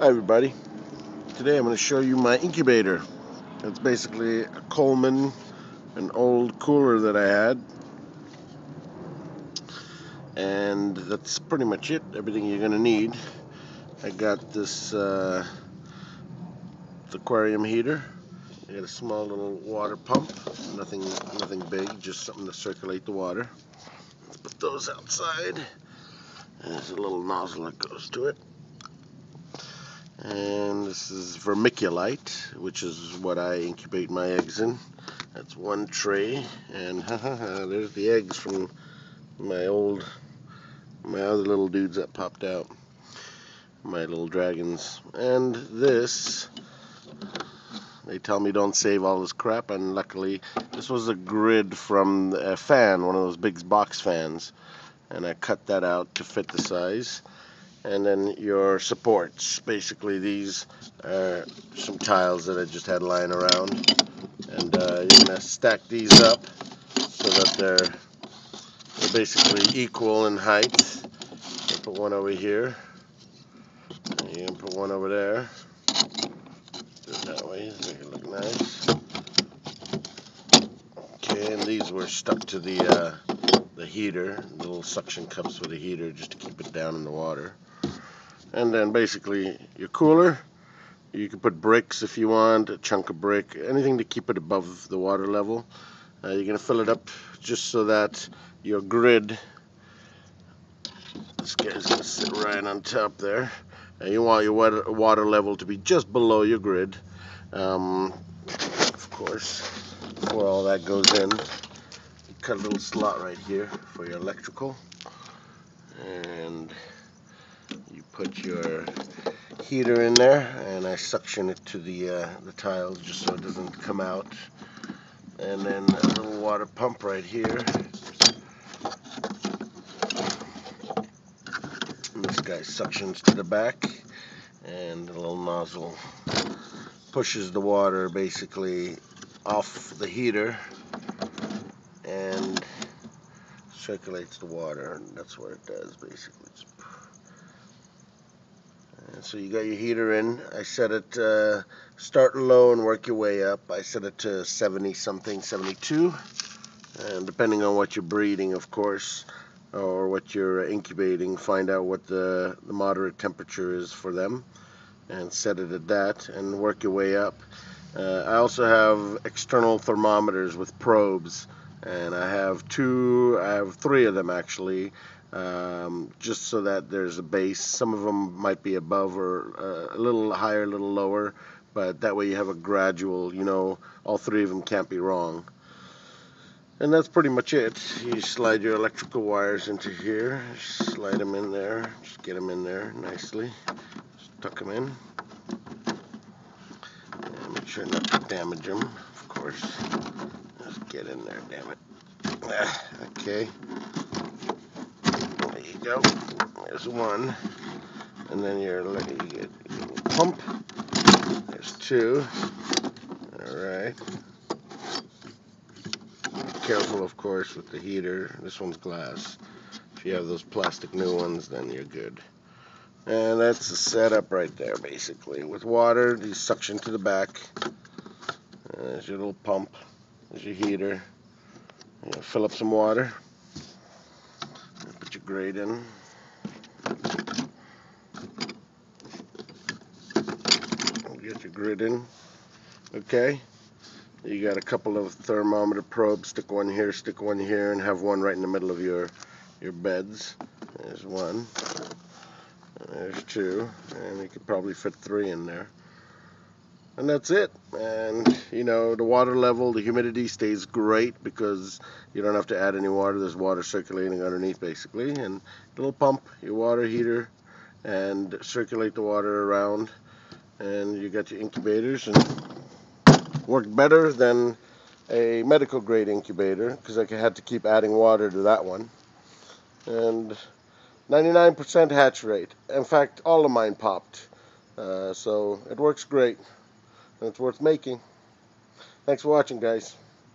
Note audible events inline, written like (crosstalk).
Hi everybody. Today I'm going to show you my incubator. It's basically a Coleman, an old cooler that I had. And that's pretty much it, everything you're going to need. I got this uh, aquarium heater. I got a small little water pump, nothing, nothing big, just something to circulate the water. Let's put those outside. There's a little nozzle that goes to it and this is vermiculite which is what I incubate my eggs in. That's one tray. And (laughs) there's the eggs from my old my other little dudes that popped out. My little dragons. And this they tell me don't save all this crap and luckily this was a grid from a fan one of those big box fans. And I cut that out to fit the size and then your supports. Basically, these are some tiles that I just had lying around, and uh, you're gonna stack these up so that they're, they're basically equal in height. Put one over here, and you can put one over there. Do it that way, make it look nice. Okay, and these were stuck to the uh, the heater, little suction cups for the heater just to keep it down in the water and then basically your cooler you can put bricks if you want a chunk of brick anything to keep it above the water level. Uh, you're gonna fill it up just so that your grid this guy's gonna sit right on top there. And you want your water, water level to be just below your grid um, of course before all that goes in. You cut a little slot right here for your electrical. And put your heater in there and I suction it to the uh, the tiles just so it doesn't come out. And then a little water pump right here. And this guy suctions to the back and a little nozzle pushes the water basically off the heater and circulates the water and that's what it does basically so you got your heater in. I set it uh, start low and work your way up. I set it to 70 something, 72. And depending on what you're breeding, of course, or what you're incubating, find out what the, the moderate temperature is for them and set it at that and work your way up. Uh, I also have external thermometers with probes and I have two, I have three of them actually um, just so that there's a base. Some of them might be above or uh, a little higher, a little lower, but that way you have a gradual, you know, all three of them can't be wrong. And that's pretty much it. You slide your electrical wires into here, slide them in there, just get them in there nicely, just tuck them in. And make sure not to damage them, of course. Get in there, damn it. (sighs) Okay go. There's one. And then you're you get a pump. There's two. Alright. Careful, of course, with the heater. This one's glass. If you have those plastic new ones, then you're good. And that's the setup right there, basically. With water, you suction to the back. There's your little pump. There's your heater. You fill up some water grade in. Get your grid in. Okay. You got a couple of thermometer probes. Stick one here, stick one here, and have one right in the middle of your your beds. There's one. There's two. And you could probably fit three in there and that's it. And you know the water level the humidity stays great because you don't have to add any water. There's water circulating underneath basically. And little pump your water heater and circulate the water around. And you got your incubators. And worked better than a medical grade incubator because I had to keep adding water to that one. And 99% hatch rate. In fact all of mine popped. Uh, so it works great and it's worth making. Thanks for watching, guys.